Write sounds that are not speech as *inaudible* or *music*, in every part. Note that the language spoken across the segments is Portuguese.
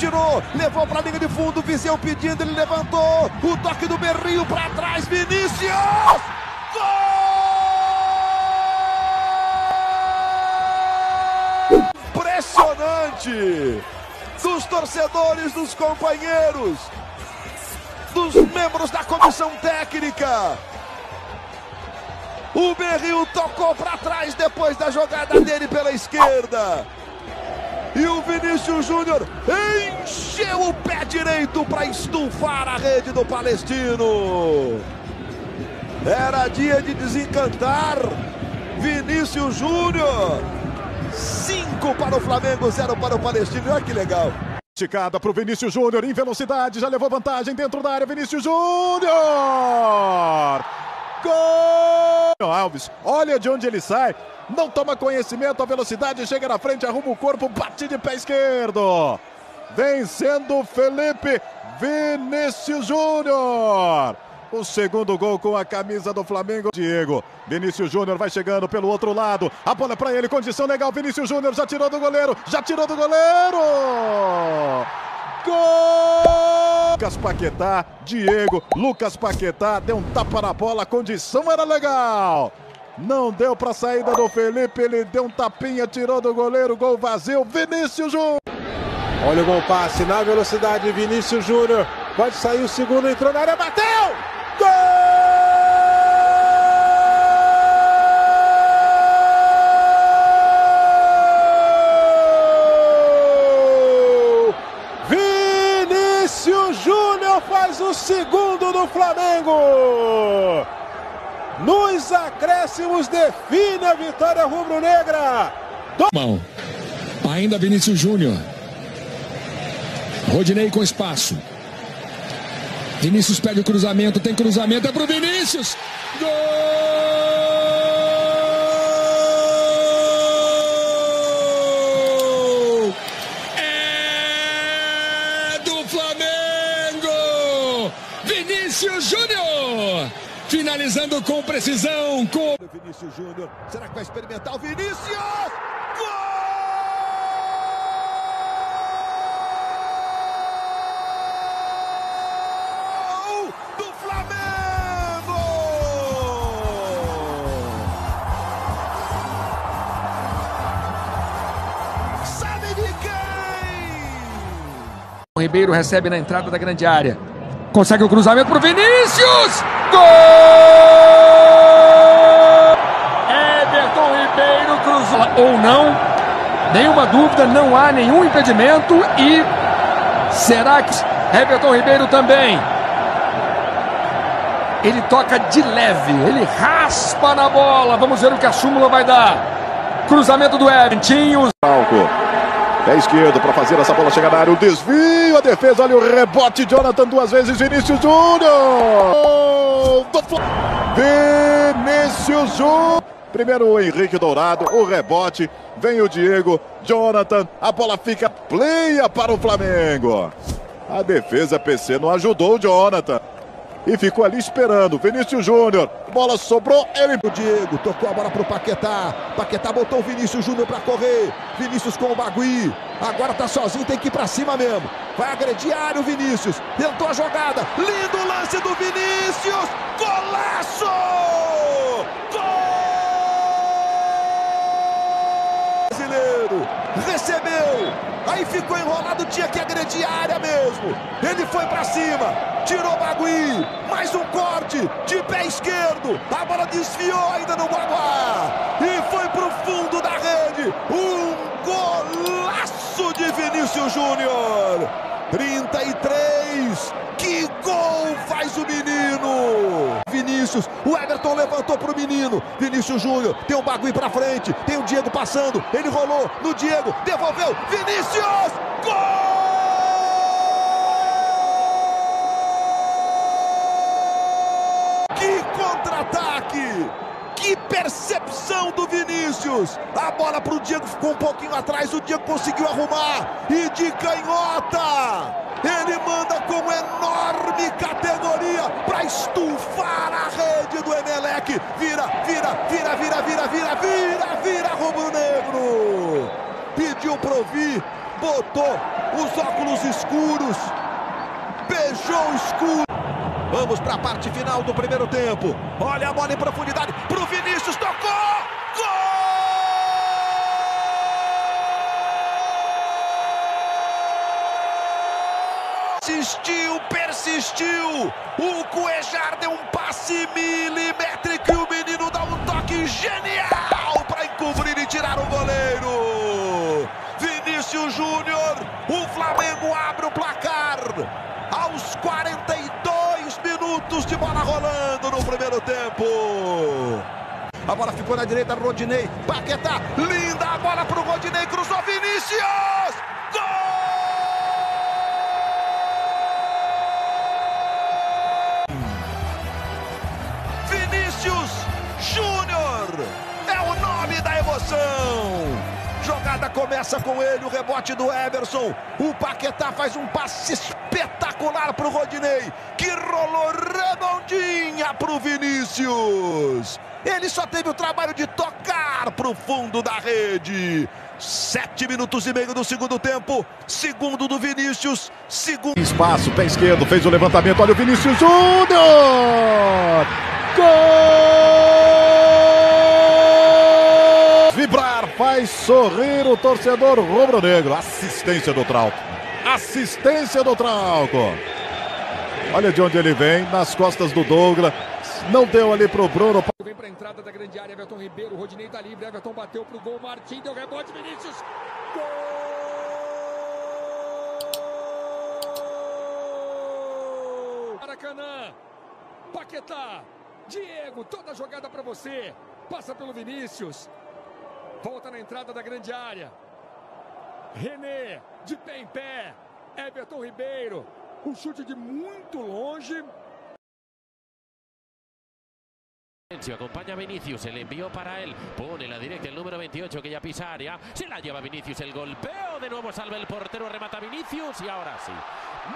tirou, levou para a linha de fundo, Viseu pedindo, ele levantou, o toque do Berrio para trás, Vinícius! Gol! Impressionante! Dos torcedores, dos companheiros, dos membros da comissão técnica. O Berril tocou para trás depois da jogada dele pela esquerda. E o Vinícius Júnior encheu o pé direito para estufar a rede do Palestino. Era dia de desencantar. Vinícius Júnior. Cinco para o Flamengo, zero para o Palestino. Olha que legal. Esticada para o Vinícius Júnior em velocidade, já levou vantagem dentro da área. Vinícius Júnior! Gol! Alves, olha de onde ele sai. Não toma conhecimento, a velocidade chega na frente, arruma o corpo, bate de pé esquerdo. Vencendo Felipe Vinícius Júnior. O segundo gol com a camisa do Flamengo. Diego. Vinícius Júnior vai chegando pelo outro lado. A bola para ele, condição legal. Vinícius Júnior já tirou do goleiro. Já tirou do goleiro. Gol! Lucas Paquetá, Diego, Lucas Paquetá deu um tapa na bola, a condição era legal. Não deu para saída do Felipe, ele deu um tapinha, tirou do goleiro, gol vazio, Vinícius Júnior. Olha o gol passe na velocidade, Vinícius Júnior. Pode sair o segundo, entrou na área, bateu! Gol! Vinícius Júnior faz o segundo do Flamengo. Nos acréscimos define a vitória rubro-negra. Mão. Ainda Vinícius Júnior. Rodinei com espaço. Vinícius pede o cruzamento, tem cruzamento, é pro Vinícius! Gol! É do Flamengo! Vinícius Júnior! Finalizando com precisão, com... Vinícius Júnior, será que vai experimentar o Vinícius? Gol! O Ribeiro recebe na entrada da grande área. Consegue o cruzamento para o Vinícius! Gol! Everton Ribeiro cruzou. Ou não, nenhuma dúvida, não há nenhum impedimento. E será que Everton Ribeiro também? Ele toca de leve, ele raspa na bola. Vamos ver o que a súmula vai dar. Cruzamento do Everton. Pé esquerdo para fazer essa bola chegar na área. O desvio, a defesa, olha o rebote. Jonathan duas vezes. Vinícius Júnior. Vinícius Júnior. Primeiro o Henrique Dourado, o rebote. Vem o Diego. Jonathan. A bola fica pleia para o Flamengo. A defesa PC não ajudou o Jonathan. E ficou ali esperando. Vinícius Júnior. Bola sobrou. Ele. O Diego tocou a bola pro Paquetá. Paquetá botou o Vinícius Júnior para correr. Vinícius com o Bagui. Agora tá sozinho, tem que ir para cima mesmo. Vai agredir a área o Vinícius. Tentou a jogada. Lindo lance do Vinícius. Golaço! Gol! Brasileiro. Recebeu. Aí ficou enrolado, tinha que agredir a área mesmo. Ele foi para cima, tirou Bagui, mais um corte de pé esquerdo. A bola desviou ainda no Guaguá e foi pro fundo da rede. Um golaço de Vinícius Júnior. 33. Que gol faz o menino! Vinícius, o Everton levantou pro menino. Vinícius Júnior tem o um bagulho pra frente, tem o Diego passando. Ele rolou no Diego, devolveu. Vinícius! Gol! Que contra-ataque! Que percepção do Vinícius! A bola para o Diego ficou um pouquinho atrás, o Diego conseguiu arrumar e de canhota! Ele manda com enorme categoria para estufar a rede do Emelec. Vira, vira, vira, vira, vira, vira, vira, vira, rubro-negro. Pediu pro Vi, botou os óculos escuros, beijou o escuro. Vamos para a parte final do primeiro tempo. Olha a bola em profundidade para o Vinícius, tocou! Gol! Persistiu, persistiu. O Cuejar deu um passe milimétrico e o menino dá um toque genial para encobrir e tirar o goleiro. Vinícius Júnior, o Flamengo abre o placar aos 42 minutos de bola rolando no primeiro tempo. A bola ficou na direita, Rodinei, Paquetá, linda a bola para o Rodinei, cruzou Vinícius! Gol! Nome da emoção. Jogada começa com ele, o rebote do Everson. O Paquetá faz um passe espetacular para o Rodinei, que rolou redondinha para o Vinícius. Ele só teve o trabalho de tocar para o fundo da rede. Sete minutos e meio do segundo tempo. Segundo do Vinícius. Segundo. Espaço, pé esquerdo, fez o levantamento. Olha o Vinícius Júnior! Gol! Faz sorrir o torcedor rubro-negro. Assistência do Trauco. Assistência do Trauco. Olha de onde ele vem, nas costas do Douglas. Não deu ali pro Bruno. Vem para a entrada da grande área, Everton Ribeiro, Rodinei tá livre, Everton bateu pro gol, Martim deu rebote, Vinícius. Gol! Maracanã. Paquetá. Diego, toda jogada para você. Passa pelo Vinícius. Volta na entrada da grande área. René, de pé em pé. Everton Ribeiro. Um chute de muito longe. Acompaña a Vinicius, el envío para él, pone la directa el número 28 que ya pisa área, se la lleva Vinicius, el golpeo, de nuevo salva el portero, remata Vinicius y ahora sí,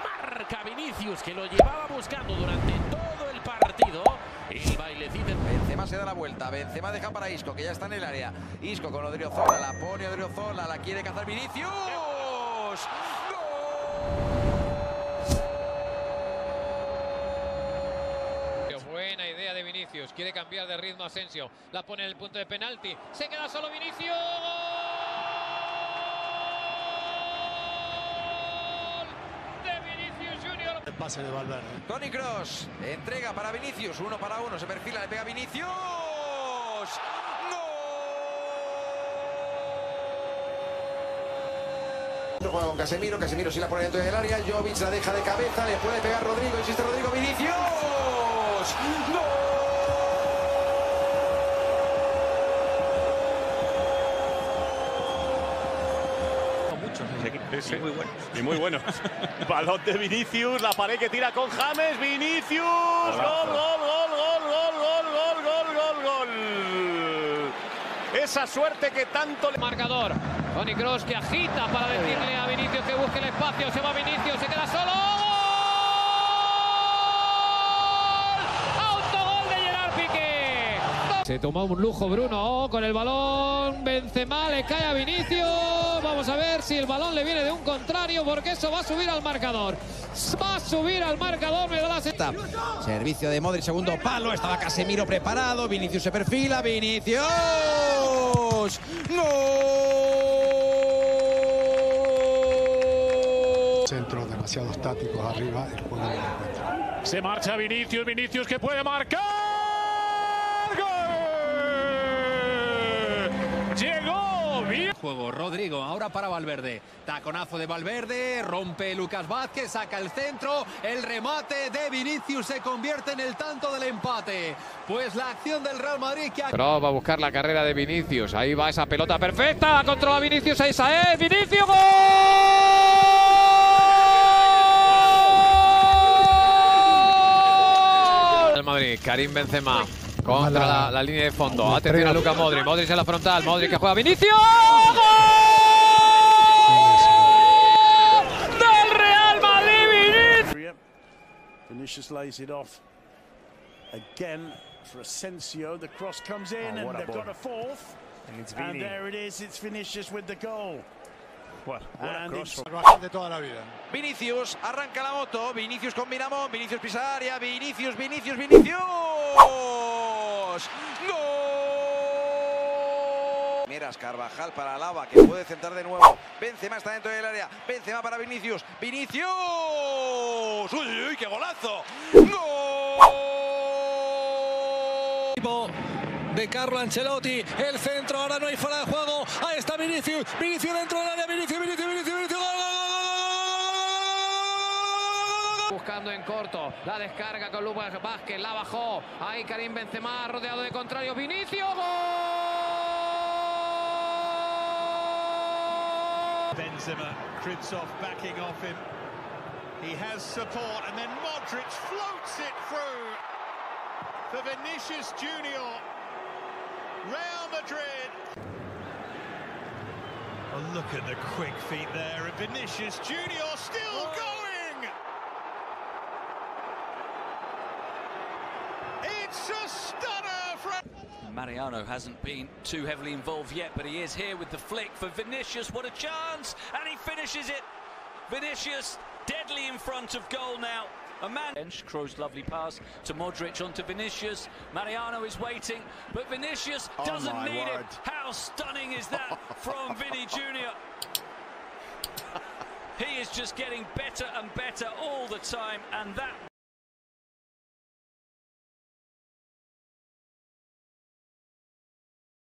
marca Vinicius que lo llevaba buscando durante todo el partido, el bailecito. Benzema se da la vuelta, Benzema deja para Isco que ya está en el área, Isco con Odriozola, la pone Odriozola, la quiere cazar Vinicius, Buena idea de Vinicius. Quiere cambiar de ritmo Asensio. La pone en el punto de penalti. Se queda solo Vinicius. ¡Gol! De Vinicius Junior. El pase de Valverde. Tony Cross, entrega para Vinicius, uno para uno, se perfila, le pega Vinicius. ¡Gol! Juega con Casemiro, Casemiro si la pone dentro del área, Jovic la deja de cabeza, le puede pegar Rodrigo, insiste Rodrigo, Vinicius. Sí, muy buenos. Y muy buenos. *laughs* Balón de Vinicius, la pared que tira con James, Vinicius. Gol, gol, gol, gol, gol, gol, gol, gol, gol, gol. Esa suerte que tanto le... Marcador. Tony Cross que agita para decirle a Vinicius que busque el espacio. Se va Vinicius, se queda solo. Autogol de Gerard Piqué. Se toma un lujo Bruno con el balón. Benzema le cae a Vinicius. Vamos a ver si el balón le viene de un contrario porque eso va a subir al marcador. Va a subir al marcador, me da la. Servicio de Modric, segundo palo, estaba Casemiro preparado, Vinicius se perfila, Vinicius. ¡Gol! Centros demasiado estáticos arriba, el juego no lo encuentra. Se marcha Vinicius, Vinicius que puede marcar. Rodrigo, ahora para Valverde. Taconazo de Valverde, rompe Lucas Vázquez, saca el centro. El remate de Vinicius se convierte en el tanto del empate. Pues la acción del Real Madrid que. Pero va a buscar la carrera de Vinicius. Ahí va esa pelota perfecta. La controla Vinicius. Esa es. Vinicius. ¡Gol! Madrid. Karim Benzema. Contra la, la línea de fondo. Atención a Luca Modric. Modric en la frontal. Modric que juega. Vinicius. ¡Gol! Del Real Madrid. Vinicius. Vinicius lays it off again for Asensio. The cross comes in Oh, what and they've ball. got a fourth. And it's And there it is. It's Vinicius with the goal. de toda la vida. Vinicius, arranca la moto, Vinicius con Miramón, Vinicius pisa área, Vinicius, Vinicius, Vinicius. ¡Gol! Miras Carvajal para Lava, que puede centrar de nuevo. Benzema está dentro del área. Benzema para Vinicius. ¡Vinicius! ¡Uy, uy, uy qué golazo! ¡Gol! de Carlo Ancelotti. El centro, ahora no hay fuera de juego. Ahí está Vinicius. Vinicius dentro del área. Vinicius, Vinicius, Vinicius, Vinicius. ¡Gol, gol, Buscando en corto, la descarga con Lucas Vázquez, la bajó. Ahí Karim Benzema, rodeado de contrarios. Vinicius, gol. Benzema, Krivtsov backing off him. He has support, and then Modric floats it through for Vinicius Junior. Real Madrid. Oh, look at the quick feet there, and Vinicius Junior still going. Mariano hasn't been too heavily involved yet, but he is here with the flick for Vinicius. What a chance! And he finishes it. Vinicius deadly in front of goal now. A man. Kroos lovely pass to Modric onto Vinicius. Mariano is waiting, but Vinicius Oh doesn't my need word. it. How stunning is that from *laughs* Vinny Jr.? He is just getting better and better all the time, and that